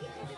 Yeah.